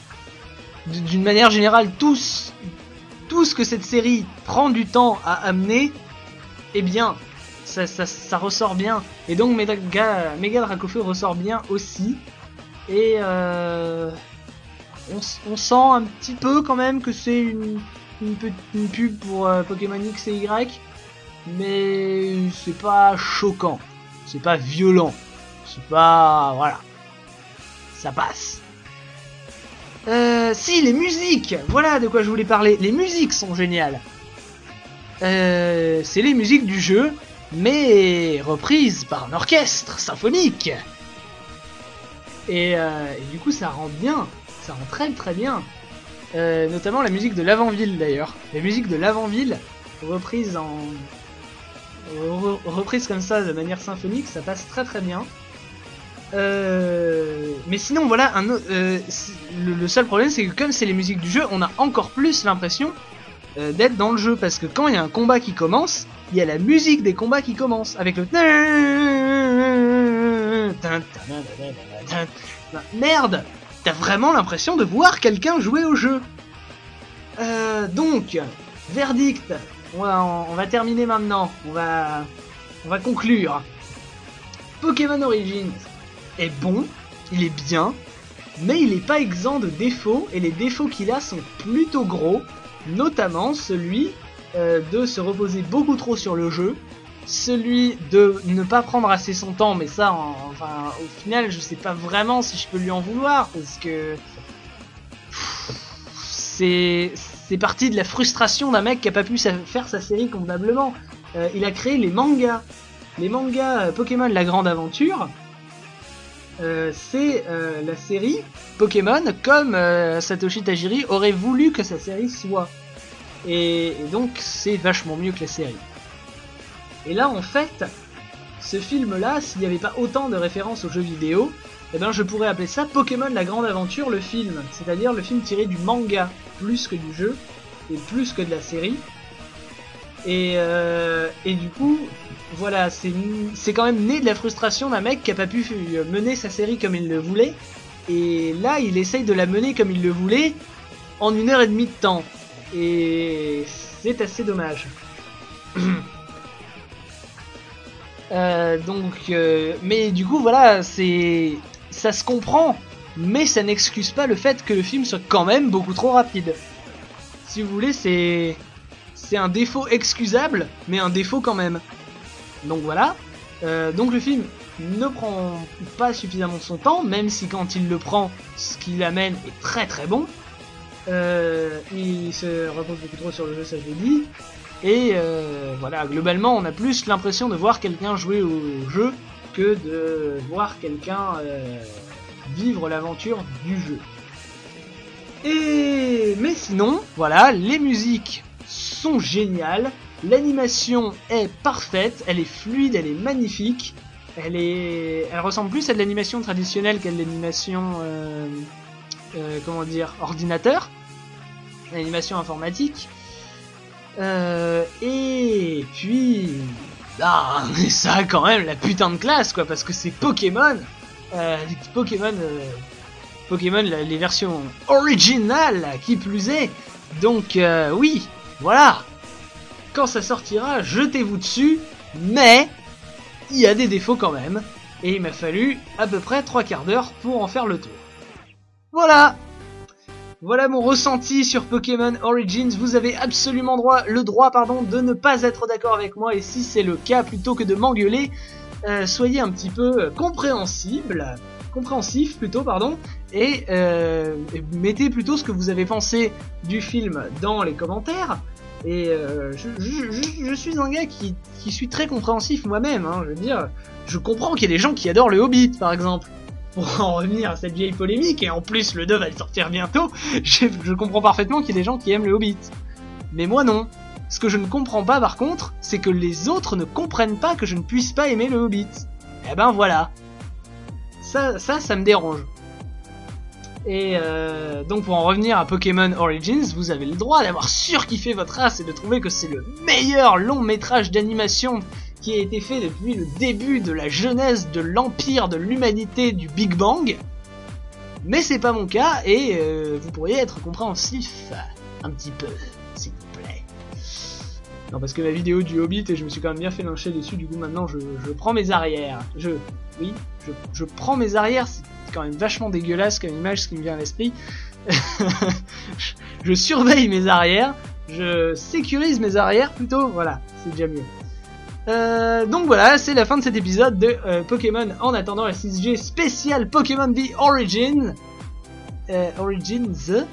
d'une manière générale, tous, tout ce que cette série prend du temps à amener, eh bien, ça, ressort bien. Et donc Mega, Dracofeu ressort bien aussi. Et euh, on, sent un petit peu quand même que c'est une pub pour euh, Pokémon X et Y, mais c'est pas choquant, c'est pas violent, c'est pas voilà, ça passe. Euh, si les musiques, voilà de quoi je voulais parler. Les musiques sont géniales. Euh, c'est les musiques du jeu, mais reprises par un orchestre symphonique. Et, euh, du coup, ça rend bien, ça rend très très bien. Euh, notamment la musique de l'avant-ville d'ailleurs. La musique de l'avant-ville, reprise en. re- reprise comme ça de manière symphonique, ça passe très très bien. Euh, mais sinon, voilà, un, euh, le, le seul problème c'est que comme c'est les musiques du jeu, on a encore plus l'impression euh, d'être dans le jeu parce que quand il y a un combat qui commence, il y a la musique des combats qui commence avec le. Merde T'as vraiment l'impression de voir quelqu'un jouer au jeu. Donc, verdict. On va, on va terminer maintenant. On va, on va conclure. Pokémon Origins est bon, il est bien, mais il n'est pas exempt de défauts et les défauts qu'il a sont plutôt gros, notamment celui euh, de se reposer beaucoup trop sur le jeu, celui de ne pas prendre assez son temps, mais ça, en- enfin, au final, je sais pas vraiment si je peux lui en vouloir parce que c'est c'est parti de la frustration d'un mec qui a pas pu faire sa série convenablement. Euh, il a créé les mangas, les mangas euh, Pokémon La Grande Aventure. Euh, c'est euh, la série Pokémon comme euh, Satoshi Tajiri aurait voulu que sa série soit. Et, donc c'est vachement mieux que la série. Et là, en fait, ce film-là, s'il n'y avait pas autant de références aux jeux vidéo, eh ben je pourrais appeler ça Pokémon La Grande Aventure, le film. C'est-à-dire le film tiré du manga, plus que du jeu, et plus que de la série. Et, euh, et du coup, voilà, c'est quand même né de la frustration d'un mec qui a pas pu mener sa série comme il le voulait. Et là, il essaye de la mener comme il le voulait en une heure et demie de temps. Et c'est assez dommage. Euh, donc, euh, mais du coup, voilà, c'est, ça se comprend, mais ça n'excuse pas le fait que le film soit quand même beaucoup trop rapide. Si vous voulez, c'est, c'est un défaut excusable, mais un défaut quand même. Donc voilà. Euh, donc le film ne prend pas suffisamment son temps, même si quand il le prend, ce qu'il amène est très très bon. Euh, il se repose beaucoup trop sur le jeu, ça je l'ai dit. Et euh, voilà, globalement, on a plus l'impression de voir quelqu'un jouer au jeu que de voir quelqu'un vivre l'aventure du jeu. Et mais sinon, voilà, les musiques sont géniales, l'animation est parfaite, elle est fluide, elle est magnifique, elle est, elle ressemble plus à de l'animation traditionnelle qu'à de l'animation, euh, comment dire, ordinateur, l'animation informatique. Euh, et puis, ah, ça a quand même la putain de classe, quoi, parce que c'est Pokémon. Euh, Pokémon, euh, Pokémon, les versions originales, qui plus est. Donc, euh, oui, voilà. Quand ça sortira, jetez-vous dessus, mais il y a des défauts quand même. Et il m'a fallu à peu près trois quarts d'heure pour en faire le tour. Voilà voilà mon ressenti sur Pokémon Origins. Vous avez absolument droit, le droit pardon, de ne pas être d'accord avec moi. Et si c'est le cas, plutôt que de m'engueuler, euh, soyez un petit peu compréhensible, compréhensif plutôt, pardon, et, euh, mettez plutôt ce que vous avez pensé du film dans les commentaires. Et je, suis un gars qui, suis très compréhensif moi-même. Hein, je veux dire, je comprends qu'il y a des gens qui adorent le Hobbit, par exemple pour en revenir à cette vieille polémique, et en plus le 2 va sortir bientôt, je, comprends parfaitement qu'il y a des gens qui aiment le Hobbit. Mais moi non. Ce que je ne comprends pas par contre, c'est que les autres ne comprennent pas que je ne puisse pas aimer le Hobbit. Eh ben voilà. Ça, ça, ça me dérange. Et euh, donc pour en revenir à Pokémon Origins, vous avez le droit d'avoir surkiffé votre race et de trouver que c'est le meilleur long métrage d'animation qui a été fait depuis le début de la jeunesse de l'empire de l'humanité du Big Bang. Mais c'est pas mon cas et euh, vous pourriez être compréhensif un petit peu, s'il vous plaît. Non parce que la vidéo du Hobbit et je me suis quand même bien fait lyncher dessus, du coup maintenant je, prends mes arrières. Je, oui, je, prends mes arrières, quand même vachement dégueulasse comme image ce qui me vient à l'esprit. je surveille mes arrières, je sécurise mes arrières plutôt, voilà, c'est déjà mieux. Euh, donc voilà, c'est la fin de cet épisode de euh, Pokémon en attendant la 6G spécial Pokémon The Origin. Euh, Origins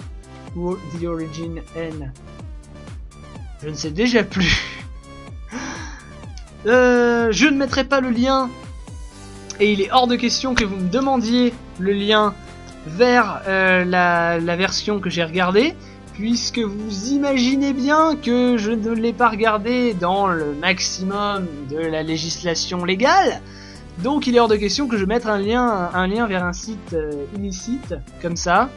ou The Origin N Je ne sais déjà plus. je ne mettrai pas le lien et il est hors de question que vous me demandiez le lien vers la, la version que j'ai regardée puisque vous imaginez bien que je ne l'ai pas regardé dans le maximum de la législation légale. Donc il est hors de question que je mette un lien, vers un site euh, illicite, comme ça.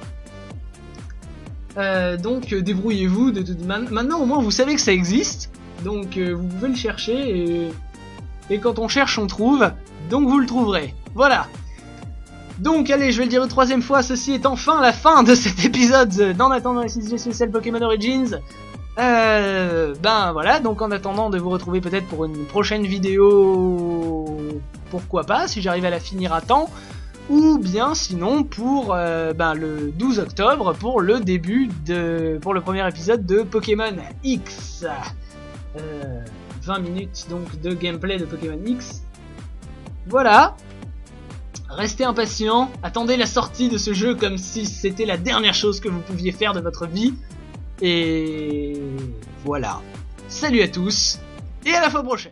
Euh, donc débrouillez-vous. De, Maintenant au moins vous savez que ça existe, donc euh, vous pouvez le chercher et quand on cherche on trouve, donc vous le trouverez. Voilà. Donc allez, je vais le dire une troisième fois, ceci est enfin la fin de cet épisode d'En attendant la 6 spéciale Pokémon Origins. Euh, ben voilà, donc en attendant de vous retrouver peut-être pour une prochaine vidéo, pourquoi pas, si j'arrive à la finir à temps, ou bien sinon pour euh, ben, le 12 octobre pour le début de, pour le premier épisode de Pokémon X. Euh, 20 minutes donc de gameplay de Pokémon X. Voilà, Restez impatient, attendez la sortie de ce jeu comme si c'était la dernière chose que vous pouviez faire de votre vie. Et voilà. Salut à tous, et à la fois prochaine